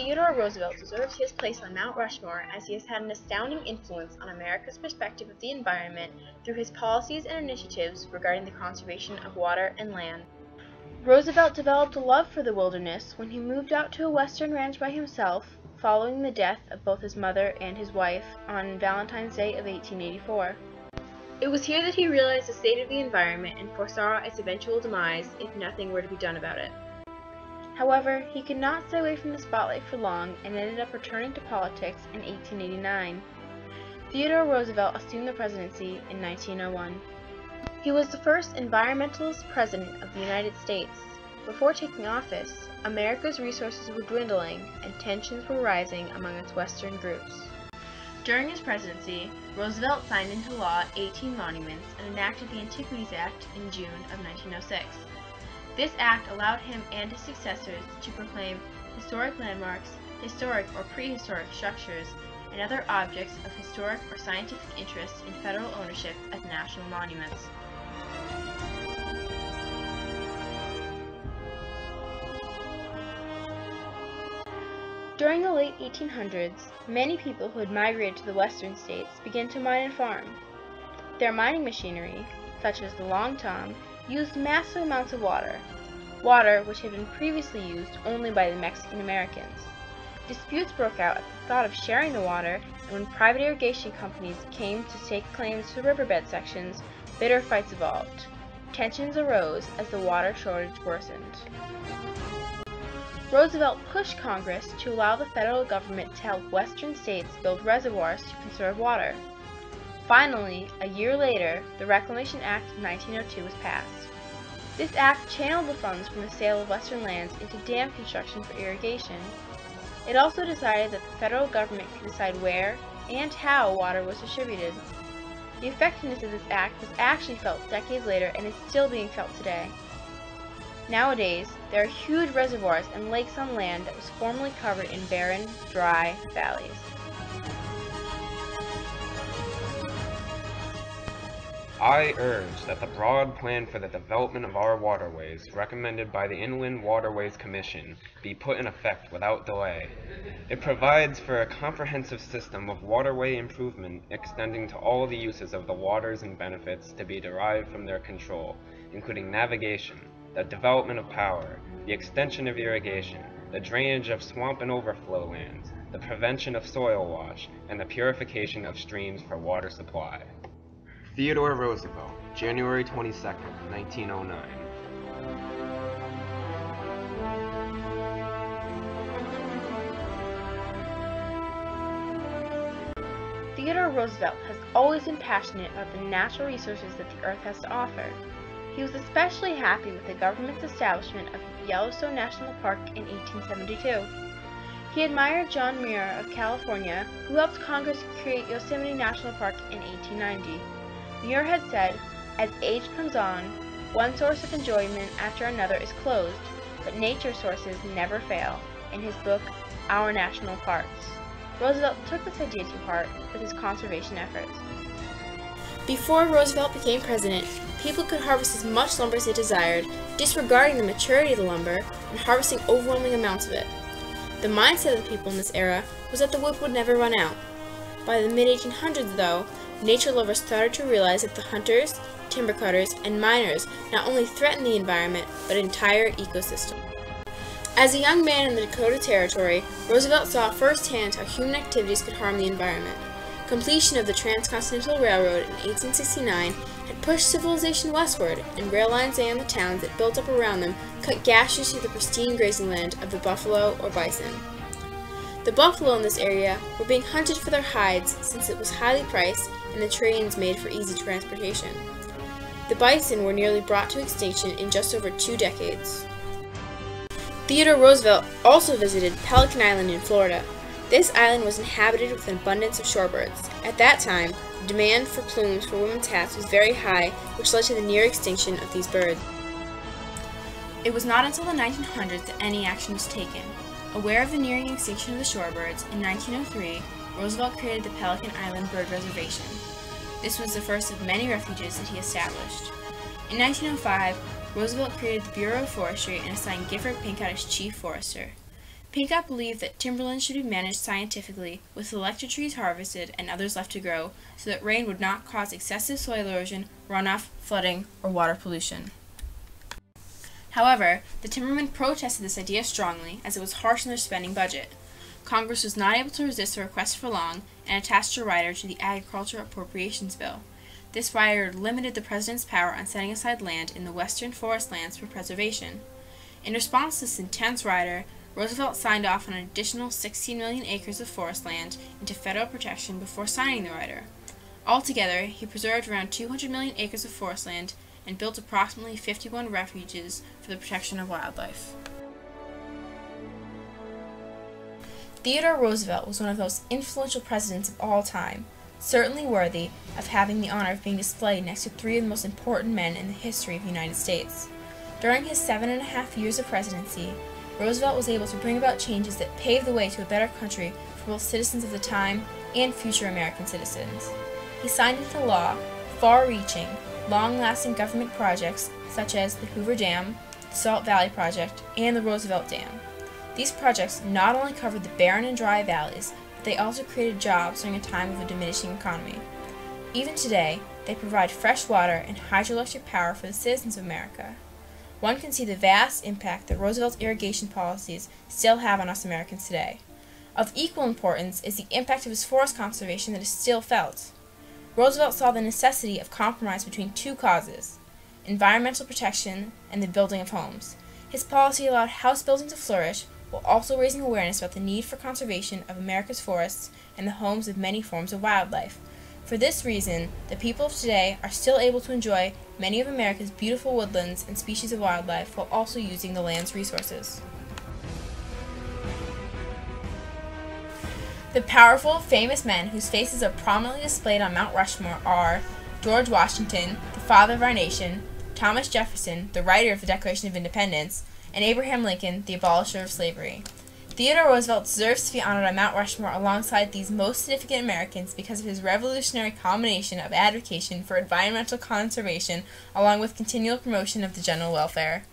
Theodore Roosevelt deserves his place on Mount Rushmore as he has had an astounding influence on America's perspective of the environment through his policies and initiatives regarding the conservation of water and land. Roosevelt developed a love for the wilderness when he moved out to a western ranch by himself following the death of both his mother and his wife on Valentine's Day of 1884. It was here that he realized the state of the environment and foresaw its eventual demise if nothing were to be done about it. However, he could not stay away from the spotlight for long and ended up returning to politics in 1889. Theodore Roosevelt assumed the presidency in 1901. He was the first environmentalist president of the United States. Before taking office, America's resources were dwindling and tensions were rising among its western groups. During his presidency, Roosevelt signed into law 18 monuments and enacted the Antiquities Act in June of 1906. This act allowed him and his successors to proclaim historic landmarks, historic or prehistoric structures, and other objects of historic or scientific interest in federal ownership as national monuments. During the late 1800s, many people who had migrated to the western states began to mine and farm. Their mining machinery, such as the long tom, used massive amounts of water, water which had been previously used only by the Mexican Americans. Disputes broke out at the thought of sharing the water, and when private irrigation companies came to take claims to riverbed sections, bitter fights evolved. Tensions arose as the water shortage worsened. Roosevelt pushed Congress to allow the federal government to help western states build reservoirs to conserve water. Finally, a year later, the Reclamation Act of 1902 was passed. This act channeled the funds from the sale of western lands into dam construction for irrigation. It also decided that the federal government could decide where and how water was distributed. The effectiveness of this act was actually felt decades later and is still being felt today. Nowadays, there are huge reservoirs and lakes on land that was formerly covered in barren, dry valleys. I urge that the broad plan for the development of our waterways recommended by the Inland Waterways Commission be put in effect without delay. It provides for a comprehensive system of waterway improvement extending to all the uses of the waters and benefits to be derived from their control, including navigation, the development of power, the extension of irrigation, the drainage of swamp and overflow lands, the prevention of soil wash, and the purification of streams for water supply. Theodore Roosevelt, January 22, 1909. Theodore Roosevelt has always been passionate about the natural resources that the earth has to offer. He was especially happy with the government's establishment of Yellowstone National Park in 1872. He admired John Muir of California, who helped Congress create Yosemite National Park in 1890. Muir had said, as age comes on, one source of enjoyment after another is closed, but nature sources never fail, in his book, Our National Parks. Roosevelt took this idea to heart with his conservation efforts. Before Roosevelt became president, people could harvest as much lumber as they desired, disregarding the maturity of the lumber and harvesting overwhelming amounts of it. The mindset of the people in this era was that the wood would never run out. By the mid-1800s, though, nature lovers started to realize that the hunters, timber cutters, and miners not only threatened the environment, but entire ecosystem. As a young man in the Dakota Territory, Roosevelt saw firsthand how human activities could harm the environment. Completion of the Transcontinental Railroad in 1869 had pushed civilization westward, and rail lines and the towns that built up around them cut gashes through the pristine grazing land of the buffalo or bison. The buffalo in this area were being hunted for their hides since it was highly priced and the trains made for easy transportation. The bison were nearly brought to extinction in just over two decades. Theodore Roosevelt also visited Pelican Island in Florida. This island was inhabited with an abundance of shorebirds. At that time, the demand for plumes for women's hats was very high, which led to the near extinction of these birds. It was not until the 1900s that any action was taken. Aware of the nearing extinction of the shorebirds, in 1903, Roosevelt created the Pelican Island Bird Reservation. This was the first of many refuges that he established. In 1905, Roosevelt created the Bureau of Forestry and assigned Gifford Pinchot as chief forester. Peacock believed that timberlands should be managed scientifically, with selected trees harvested and others left to grow, so that rain would not cause excessive soil erosion, runoff, flooding, or water pollution. However, the timbermen protested this idea strongly, as it was harsh on their spending budget. Congress was not able to resist the request for long and attached a rider to the Agriculture Appropriations Bill. This rider limited the president's power on setting aside land in the western forest lands for preservation. In response to this intense rider, Roosevelt signed off on an additional 16 million acres of forest land into federal protection before signing the rider. Altogether, he preserved around 200 million acres of forest land and built approximately 51 refuges for the protection of wildlife. Theodore Roosevelt was one of the most influential presidents of all time, certainly worthy of having the honor of being displayed next to three of the most important men in the history of the United States. During his seven and a half years of presidency, Roosevelt was able to bring about changes that paved the way to a better country for both citizens of the time and future American citizens. He signed into law far reaching, long lasting government projects such as the Hoover Dam, the Salt Valley Project, and the Roosevelt Dam. These projects not only covered the barren and dry valleys, but they also created jobs during a time of a diminishing economy. Even today, they provide fresh water and hydroelectric power for the citizens of America. One can see the vast impact that Roosevelt's irrigation policies still have on us Americans today. Of equal importance is the impact of his forest conservation that is still felt. Roosevelt saw the necessity of compromise between two causes environmental protection and the building of homes. His policy allowed house building to flourish while also raising awareness about the need for conservation of America's forests and the homes of many forms of wildlife. For this reason, the people of today are still able to enjoy many of America's beautiful woodlands and species of wildlife while also using the land's resources. The powerful, famous men whose faces are prominently displayed on Mount Rushmore are George Washington, the father of our nation, Thomas Jefferson, the writer of the Declaration of Independence, and Abraham Lincoln, the abolisher of slavery. Theodore Roosevelt deserves to be honored on Mount Rushmore alongside these most significant Americans because of his revolutionary combination of advocacy for environmental conservation along with continual promotion of the general welfare.